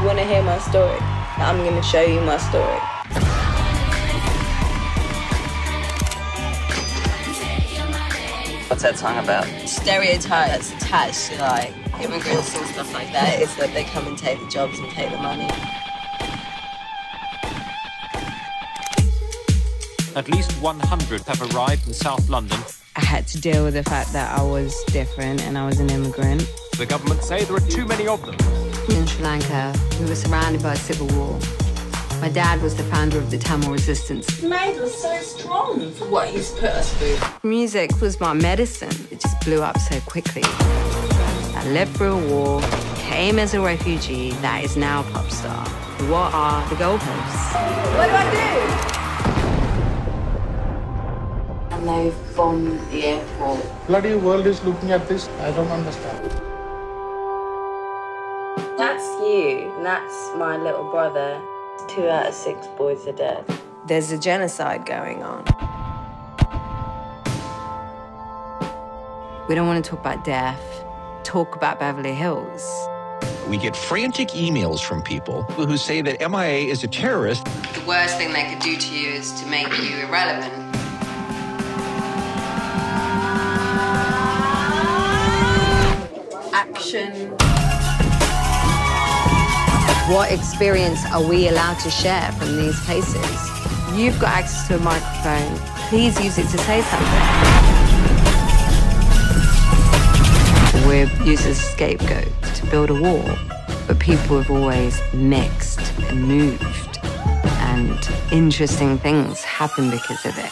You want to hear my story? I'm going to show you my story. What's that song about? Stereotypes attached to like immigrants and stuff like that is that they come and take the jobs and take the money. At least 100 have arrived in South London. I had to deal with the fact that I was different and I was an immigrant. The government say there are too many of them. In Sri Lanka, we were surrounded by a civil war. My dad was the founder of the Tamil resistance. Made us so strong for what he's put us through. Music was my medicine. It just blew up so quickly. I lived through a war, came as a refugee that is now a pop star. What are the goalposts? What do I do? And they've bombed the airport. Bloody world is looking at this. I don't understand. That's you, and that's my little brother. Two out of six boys are dead. There's a genocide going on. We don't want to talk about death, talk about Beverly Hills. We get frantic emails from people who say that MIA is a terrorist. The worst thing they could do to you is to make you irrelevant. What experience are we allowed to share from these places? You've got access to a microphone. Please use it to say something. We're used as a scapegoat to build a wall, but people have always mixed and moved, and interesting things happen because of it.